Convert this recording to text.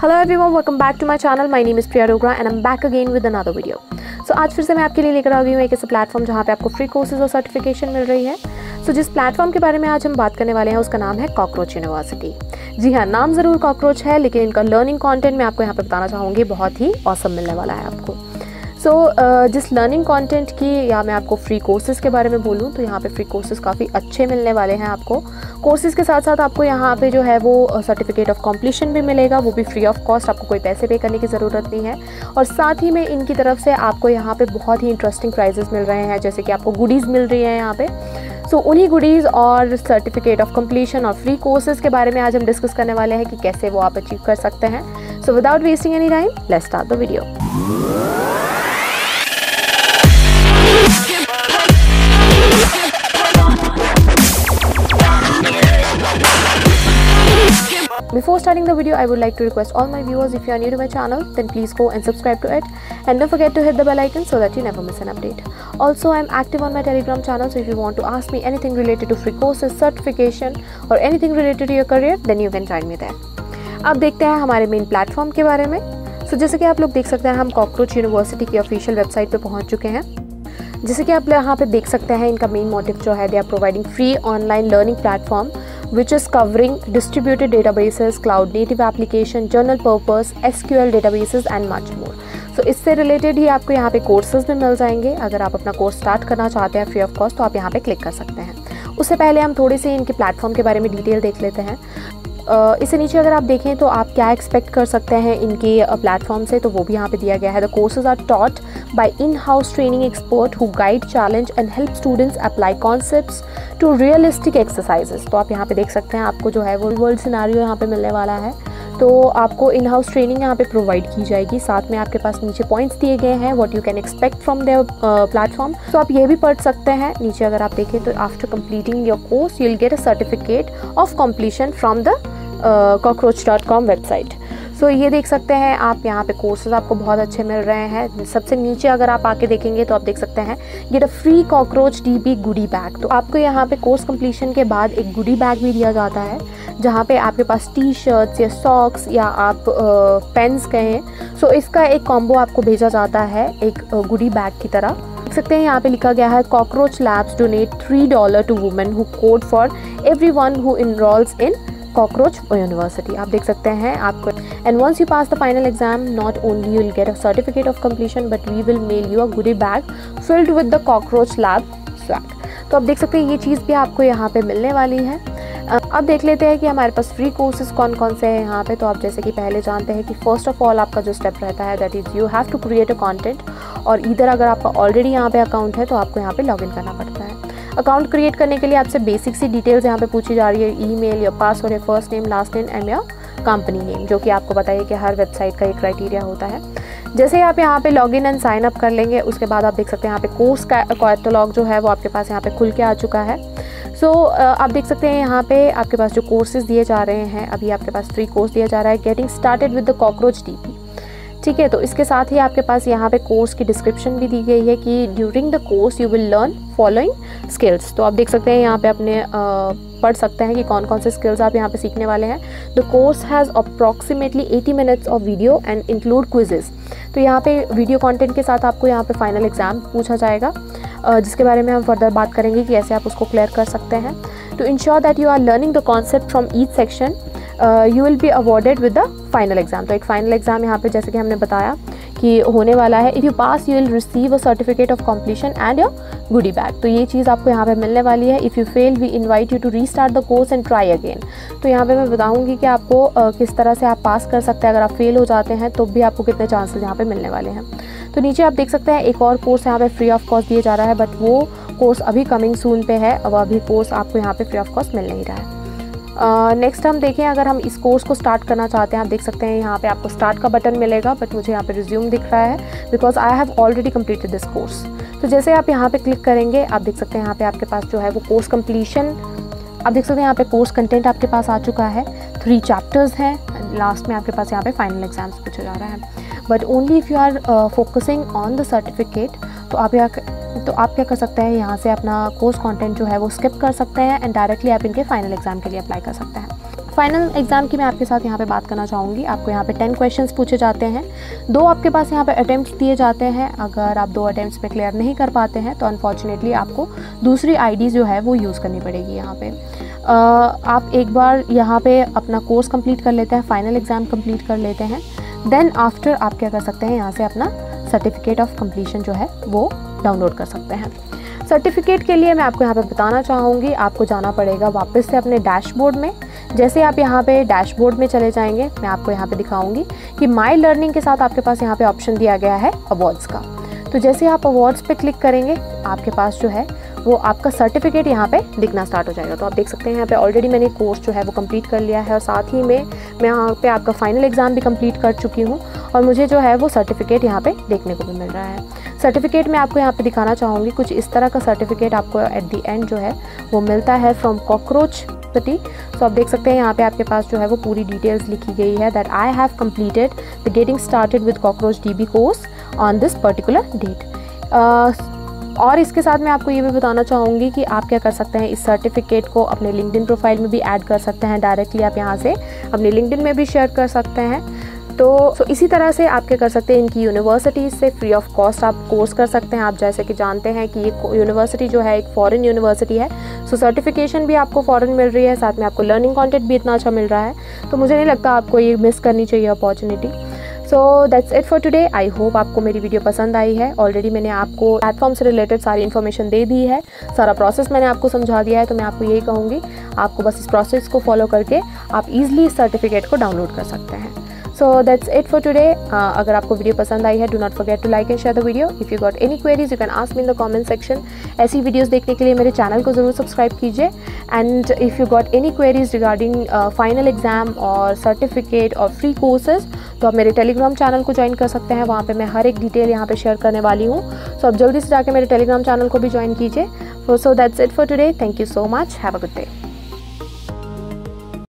Hello everyone welcome back to my channel my name is Priya Dogra and am back again with another video so आज फिर से मैं आपके लिए लेकर आ गई हूँ एक ऐसे प्लेटफॉर्म जहाँ पे आपको फ्री कोर्सेज और सर्टिफिकेशन मिल रही है। सो so, जिस प्लेटफॉर्म के बारे में आज हम बात करने वाले हैं उसका नाम है कॉकरोच यूनिवर्सिटी जी हाँ नाम ज़रूर कॉकरोच है लेकिन इनका लर्निंग कॉन्टेंट मैं आपको यहाँ पर बताना चाहूँगी बहुत ही औसम मिलने वाला है आपको। सो so, uh, जिस लर्निंग कंटेंट की या मैं आपको फ्री कोर्सेज के बारे में बोलूँ तो यहाँ पे फ्री कोर्सेज काफ़ी अच्छे मिलने वाले हैं आपको। कोर्सेज के साथ साथ आपको यहाँ पे जो है वो सर्टिफिकेट ऑफ़ कंप्लीशन भी मिलेगा वो भी फ्री ऑफ़ कॉस्ट आपको कोई पैसे पे करने की ज़रूरत नहीं है। और साथ ही में इनकी तरफ़ से आपको यहाँ पर बहुत ही इंटरेस्टिंग प्राइजेस मिल रहे हैं जैसे कि आपको गुडीज़ मिल रही हैं यहाँ पर सो so, उन्हीं गुडीज़ और सर्टिफिकेट ऑफ़ कंप्लीशन और फ्री कोर्सेज के बारे में आज हम डिस्कस करने वाले हैं कि कैसे वो आप अचीव कर सकते हैं। So without wasting any time let's start the video Before starting the video, I would like to request all my viewers if you are new to my channel, then please go and subscribe to it and don't forget to hit the bell icon so that you never miss an update. Also, I am active on my telegram channel so if you want to ask me anything related to free courses, certification or anything related to your career, then you can join me there. अब देखते हैं हमारे main platform के बारे में सो so, जैसे कि आप लोग देख सकते हैं हम कॉकरोच यूनिवर्सिटी की ऑफिशियल वेबसाइट पे पहुँच चुके हैं जैसे कि आप यहाँ पे देख सकते हैं इनका मेन मोटिव जो है they are providing free online learning platform which is covering distributed databases, cloud native application, journal purpose, SQL databases and much more. So so, इससे रिलेटेड ही आपको यहाँ पे कोर्सेज भी मिल जाएँगे। अगर आप अपना कोर्स स्टार्ट करना चाहते हैं फ्री ऑफ़ कॉस्ट तो आप यहाँ पे क्लिक कर सकते हैं। उससे पहले हम थोड़ी सी इनके प्लेटफॉर्म के बारे में डिटेल देख लेते हैं। इससे नीचे अगर आप देखें तो आप क्या एक्सपेक्ट कर सकते हैं इनके प्लेटफॉर्म से तो वो भी यहाँ पे दिया गया है। The courses are taught in house training expert who guide challenge and help students apply concept to realistic exercises तो आप यहाँ पे देख सकते हैं, आपको जो है वो वर्ल्ड सिनारियो यहाँ पे मिलने वाला है। तो आपको इन हाउस ट्रेनिंग यहाँ पे प्रोवाइड की जाएगी। साथ में आपके पास नीचे पॉइंट्स दिए गए हैं what you can expect from their platform तो आप ये भी पढ़ सकते हैं। नीचे अगर आप देखें तो after completing your course you will get a certificate of completion from the Cockroach dot com website so so, ये देख सकते हैं आप यहाँ पे कोर्सेज आपको बहुत अच्छे मिल रहे हैं। सबसे नीचे अगर आप आके देखेंगे तो आप देख सकते हैं get a free Cockroach D B goodie bag तो आपको यहाँ पे कोर्स कंप्लीशन के बाद एक गुडी बैग भी दिया जाता है जहाँ पे आपके पास टी शर्ट्स या सॉक्स या आप पेन्स कहें सो so, इसका एक कॉम्बो आपको भेजा जाता है एक गुडी बैग की तरह। देख सकते हैं यहाँ पे लिखा गया है Cockroach Labs donate three dollar to women who code for everyone who enrols in Cockroach University आप देख सकते हैं, आपको and once you pass the final exam not only you will get a certificate of completion but we will mail you a goodie bag filled with the Cockroach Lab swag तो आप देख सकते हैं, ये चीज़ भी आपको यहाँ पे मिलने वाली है। अब देख लेते हैं कि हमारे पास फ्री कोर्सेज कौन कौन से हैं यहाँ पे। तो आप जैसे कि पहले जानते हैं कि फ़र्स्ट ऑफ़ ऑल आपका जो स्टेप रहता है that is you have to create a content और इधर अगर आपका ऑलरेडी यहाँ पे अकाउंट है तो आपको यहाँ पे लॉगिन करना पड़ता है। अकाउंट क्रिएट करने के लिए आपसे बेसिक सी डिटेल्स यहाँ पे पूछी जा रही है ईमेल या पासवर्ड या first name last name and या कंपनी नेम जो कि आपको बताइए कि हर वेबसाइट का एक क्राइटेरिया होता है। जैसे आप यहाँ पे लॉगिन एंड साइन अप कर लेंगे उसके बाद आप देख सकते हैं यहाँ पे कोर्स का कैटलॉग जो है वो आपके पास यहाँ पे खुल के आ चुका है। सो so, आप देख सकते हैं यहाँ पे आपके पास जो कोर्सेज दिए जा रहे हैं अभी आपके पास फ्री कोर्स दिया जा रहा है getting started with the Cockroach D ठीक है तो इसके साथ ही आपके पास यहाँ पे कोर्स की डिस्क्रिप्शन भी दी गई है कि during the course you will learn following skills तो आप देख सकते हैं यहाँ पे अपने पढ़ सकते हैं कि कौन कौन से स्किल्स आप यहाँ पे सीखने वाले हैं। The course has approximately 80 minutes of video and include quizzes तो यहाँ पे वीडियो कंटेंट के साथ आपको यहाँ पे फाइनल एग्ज़ाम पूछा जाएगा। जिसके बारे में हम फर्दर बात करेंगे कि कैसे आप उसको क्लियर कर सकते हैं। To ensure that you are learning the concept from each section you will be awarded with the final exam तो एक फाइनल एग्ज़ाम यहाँ पे जैसे कि हमने बताया कि होने वाला है। If you pass you will receive a certificate of completion and your goodie bag तो ये चीज़ आपको यहाँ पे मिलने वाली है। If you fail we invite you to restart the course and try again तो यहाँ पे मैं बताऊँगी कि आपको uh, किस तरह से आप पास कर सकते हैं। अगर आप फेल हो जाते हैं तो भी आपको कितने चांसेस यहाँ पे मिलने वाले हैं। तो नीचे आप देख सकते हैं एक और कोर्स यहाँ पे फ्री ऑफ़ कॉस्ट दिया जा रहा है बट वो कोर्स अभी कमिंग सून पे है। अब अभी कोर्स आपको यहाँ पे फ्री ऑफ़ कॉस्ट मिल नहीं रहा है। नेक्स्ट हम देखें, अगर हम इस कोर्स को स्टार्ट करना चाहते हैं, आप देख सकते हैं यहाँ पे आपको स्टार्ट का बटन मिलेगा बट मुझे यहाँ पे रिज्यूम दिख रहा है because I have already completed this course तो जैसे आप यहाँ पे क्लिक करेंगे, आप देख सकते हैं यहाँ पे आपके पास जो है वो कोर्स कम्प्लीशन आप देख सकते हैं यहाँ पे कोर्स कंटेंट आपके पास आ चुका है थ्री चैप्टर्स हैं लास्ट में आपके पास यहाँ पे फाइनल एग्ज़ाम्स पूछा जा रहा है. But only if you are focusing on the certificate तो आप यहाँ तो आप क्या कर सकते हैं? यहाँ से अपना कोर्स कंटेंट जो है वो स्किप कर सकते हैं एंड डायरेक्टली आप इनके फाइनल एग्ज़ाम के लिए अप्लाई कर सकते हैं। फाइनल एग्ज़ाम की मैं आपके साथ यहाँ पे बात करना चाहूँगी। आपको यहाँ पे टेन क्वेश्चंस पूछे जाते हैं। दो आपके पास यहाँ पे अटैम्प्ट दिए जाते हैं। अगर आप दो अटैम्प्ट में क्लियर नहीं कर पाते हैं तो अनफॉर्चुनेटली आपको दूसरी आईडी जो है वो यूज़ करनी पड़ेगी यहाँ पर आप एक बार यहाँ पे अपना कोर्स कंप्लीट कर लेते हैं फाइनल एग्ज़ाम कंप्लीट कर लेते हैं। देन आफ्टर आप क्या कर सकते हैं? यहाँ से अपना सर्टिफिकेट ऑफ़ कम्प्लीशन जो है, वो डाउनलोड कर सकते हैं। सर्टिफिकेट के लिए मैं आपको यहाँ पे बताना चाहूँगी, आपको जाना पड़ेगा वापस से अपने डैशबोर्ड में। जैसे आप यहाँ पे डैशबोर्ड में चले जाएँगे, मैं आपको यहाँ पे दिखाऊँगी कि माई लर्निंग के साथ आपके पास यहाँ पे ऑप्शन दिया गया है अवार्ड्स का। तो जैसे आप अवार्ड्स पे क्लिक करेंगे, आपके पास जो है, वो आपका सर्टिफिकेट यहाँ पे दिखना स्टार्ट हो जाएगा। तो आप देख सकते हैं यहाँ पे ऑलरेडी मैंने कोर्स जो है वो कंप्लीट कर लिया है और साथ ही में मैं यहाँ पे आपका फाइनल एग्ज़ाम भी कंप्लीट कर चुकी हूँ और मुझे जो है वो सर्टिफिकेट यहाँ पे देखने को भी मिल रहा है। सर्टिफिकेट मैं आपको यहाँ पे दिखाना चाहूँगी, कुछ इस तरह का सर्टिफिकेट आपको एट दी एंड जो है वो मिलता है फ्रॉम कॉकरोच सिटी सो आप देख सकते हैं यहाँ पे आपके पास जो है वो पूरी डिटेल्स लिखी गई है that I have completed the getting started with Cockroach D B course on this particular date और इसके साथ मैं आपको ये भी बताना चाहूँगी कि आप क्या कर सकते हैं इस सर्टिफिकेट को अपने लिंकडिन प्रोफ़ाइल में भी ऐड कर सकते हैं डायरेक्टली आप यहाँ से अपने लिंकडिन में भी शेयर कर सकते हैं। तो so, इसी तरह से आप क्या कर सकते हैं इनकी यूनिवर्सिटीज़ से फ्री ऑफ़ कॉस्ट आप कोर्स कर सकते हैं। आप जैसे कि जानते हैं कि ये यूनिवर्सिटी जो है एक फॉरेन यूनिवर्सिटी है। सो सर्टिफिकेशन भी आपको फ़ॉरन मिल रही है साथ में आपको लर्निंग कंटेंट भी इतना अच्छा मिल रहा है। तो मुझे नहीं लगता आपको ये मिस करनी चाहिए opportunity so that's it for today I hope आपको मेरी वीडियो पसंद आई है. ऑलरेडी मैंने आपको प्लेटफॉर्म से रिलेटेड सारी इन्फॉर्मेशन दे दी है. सारा प्रोसेस मैंने आपको समझा दिया है तो मैं आपको यही कहूँगी, आपको बस इस प्रोसेस को फॉलो करके आप ईजिली इस सर्टिफिकेट को डाउनलोड कर सकते हैं. So that's it for today अगर आपको वीडियो पसंद आई है do not forget to like and share the video if you got any queries you can ask me in the comment section ऐसी वीडियोस देखने के लिए मेरे चैनल को ज़रूर सब्सक्राइब कीजिए. And if you got any queries regarding final exam और certificate और फ्री कोर्सेज तो आप मेरे टेलीग्राम चैनल को ज्वाइन कर सकते हैं। वहाँ पे मैं हर एक डिटेल यहाँ पे शेयर करने वाली हूँ। सो आप जल्दी से जाके मेरे टेलीग्राम चैनल को भी ज्वाइन कीजिए। So that's it for today thank you so much have a good day